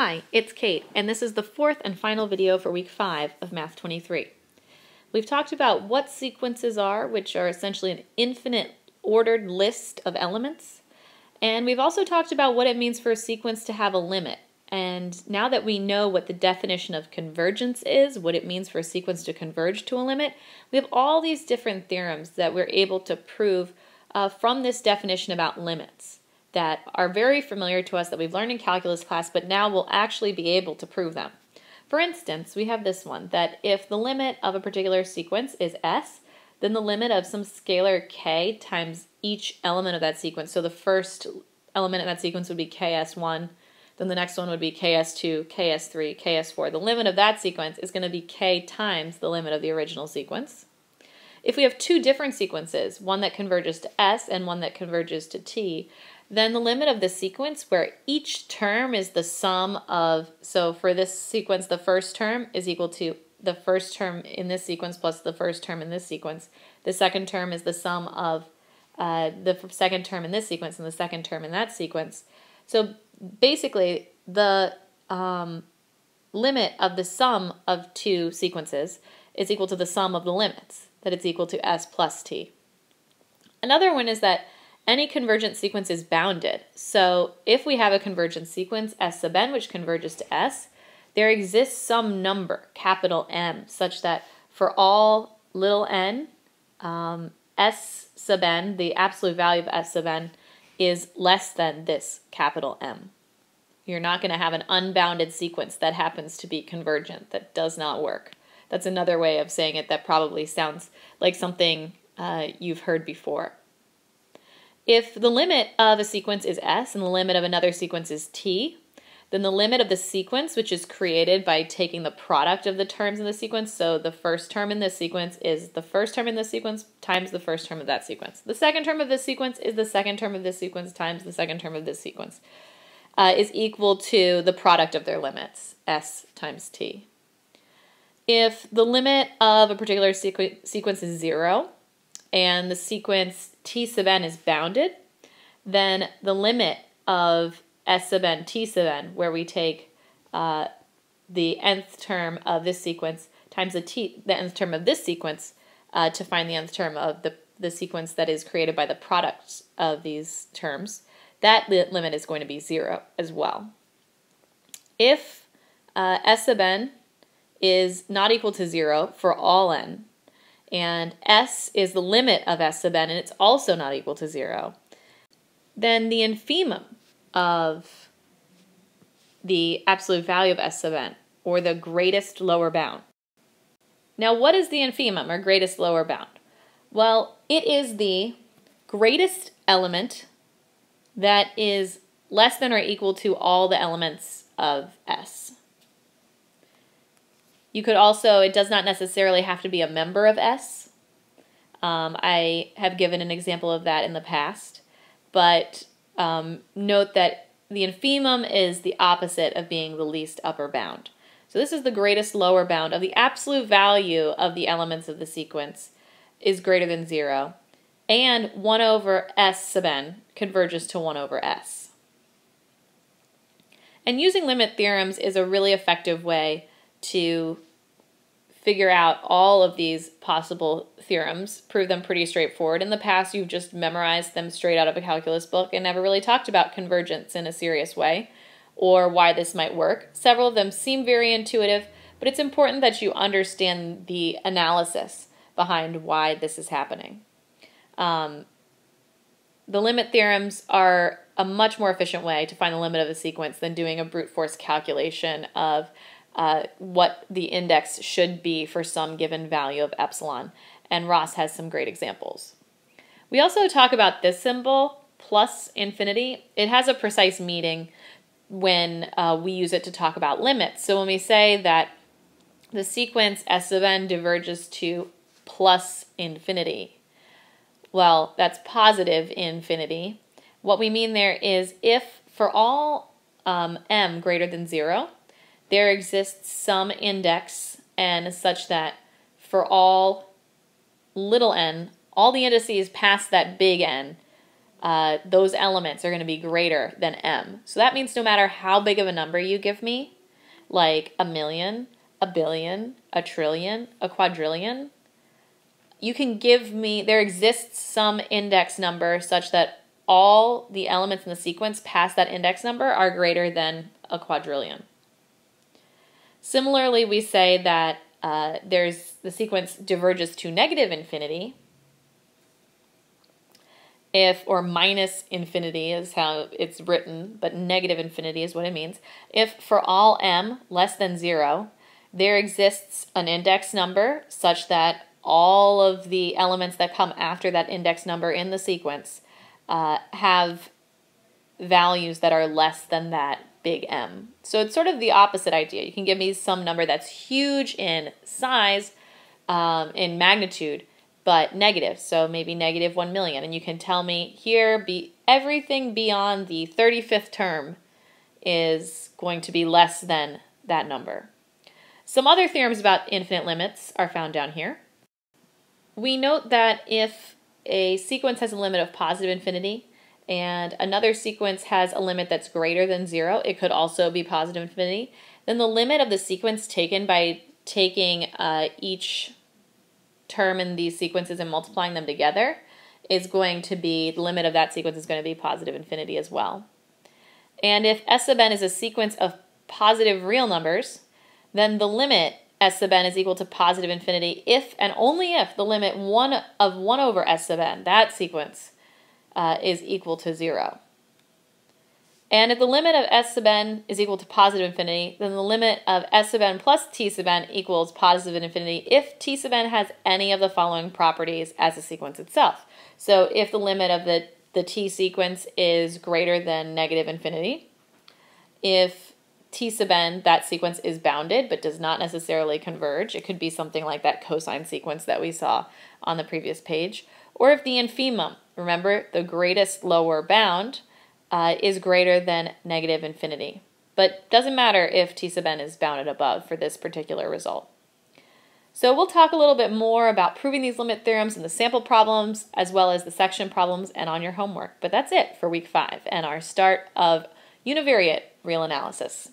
Hi, it's Kate, and this is the fourth and final video for week five of Math 23. We've talked about what sequences are, which are essentially an infinite ordered list of elements, and we've also talked about what it means for a sequence to have a limit. And now that we know what the definition of convergence is, what it means for a sequence to converge to a limit, we have all these different theorems that we're able to prove uh, from this definition about limits that are very familiar to us that we've learned in calculus class, but now we'll actually be able to prove them. For instance, we have this one, that if the limit of a particular sequence is s, then the limit of some scalar k times each element of that sequence, so the first element in that sequence would be ks1, then the next one would be ks2, ks3, ks4. The limit of that sequence is going to be k times the limit of the original sequence. If we have two different sequences, one that converges to s and one that converges to t, then the limit of the sequence where each term is the sum of, so for this sequence, the first term is equal to the first term in this sequence plus the first term in this sequence. The second term is the sum of uh, the second term in this sequence and the second term in that sequence. So basically, the um, limit of the sum of two sequences is equal to the sum of the limits, that it's equal to s plus t. Another one is that any convergent sequence is bounded. So if we have a convergent sequence S sub n which converges to S, there exists some number, capital M, such that for all little n, um, S sub n, the absolute value of S sub n, is less than this capital M. You're not going to have an unbounded sequence that happens to be convergent. That does not work. That's another way of saying it that probably sounds like something uh, you've heard before. If the limit of a sequence is s and the limit of another sequence is t, then the limit of the sequence, which is created by taking the product of the terms in the sequence, so the first term in this sequence is the first term in this sequence times the first term of that sequence. The second term of this sequence is the second term of this sequence times the second term of this sequence, uh, is equal to the product of their limits, s times t. If the limit of a particular sequ sequence is 0, and the sequence t sub n is bounded, then the limit of s sub n t sub n, where we take uh, the nth term of this sequence times the t the nth term of this sequence uh, to find the nth term of the, the sequence that is created by the product of these terms, that li limit is going to be 0 as well. If uh, s sub n is not equal to 0 for all n, and s is the limit of s sub n, and it's also not equal to 0, then the infimum of the absolute value of s sub n, or the greatest lower bound. Now, what is the infimum, or greatest lower bound? Well, it is the greatest element that is less than or equal to all the elements of S. You could also, it does not necessarily have to be a member of S. Um, I have given an example of that in the past, but um, note that the infimum is the opposite of being the least upper bound. So this is the greatest lower bound of the absolute value of the elements of the sequence is greater than 0, and 1 over s sub n converges to 1 over s. And using limit theorems is a really effective way to figure out all of these possible theorems, prove them pretty straightforward. In the past, you've just memorized them straight out of a calculus book and never really talked about convergence in a serious way or why this might work. Several of them seem very intuitive, but it's important that you understand the analysis behind why this is happening. Um, the limit theorems are a much more efficient way to find the limit of a sequence than doing a brute force calculation of uh, what the index should be for some given value of epsilon. And Ross has some great examples. We also talk about this symbol, plus infinity. It has a precise meaning when uh, we use it to talk about limits. So when we say that the sequence S of n diverges to plus infinity, well, that's positive infinity. What we mean there is if for all um, m greater than 0, there exists some index n such that for all little n, all the indices past that big N uh, those elements are going to be greater than m. So that means no matter how big of a number you give me, like a million, a billion, a trillion, a quadrillion, you can give me, there exists some index number such that all the elements in the sequence past that index number are greater than a quadrillion. Similarly, we say that uh, there's the sequence diverges to negative infinity if or minus infinity is how it's written, but negative infinity is what it means. If for all m less than 0, there exists an index number such that all of the elements that come after that index number in the sequence uh, have values that are less than that big M. So it's sort of the opposite idea. You can give me some number that's huge in size, um, in magnitude, but negative. So maybe negative 1 million. And you can tell me here be everything beyond the 35th term is going to be less than that number. Some other theorems about infinite limits are found down here. We note that if a sequence has a limit of positive infinity and another sequence has a limit that's greater than zero, it could also be positive infinity, then the limit of the sequence taken by taking uh, each term in these sequences and multiplying them together is going to be, the limit of that sequence is going to be positive infinity as well. And if S sub n is a sequence of positive real numbers, then the limit s sub n is equal to positive infinity if and only if the limit 1 of 1 over s sub n, that sequence, uh, is equal to 0. And if the limit of s sub n is equal to positive infinity, then the limit of s sub n plus t sub n equals positive infinity if t sub n has any of the following properties as a sequence itself. So if the limit of the, the t sequence is greater than negative infinity, if t sub n, that sequence is bounded but does not necessarily converge. It could be something like that cosine sequence that we saw on the previous page. Or if the infimum, remember the greatest lower bound, uh, is greater than negative infinity. But doesn't matter if t sub n is bounded above for this particular result. So we'll talk a little bit more about proving these limit theorems in the sample problems as well as the section problems and on your homework. But that's it for week five and our start of univariate real analysis.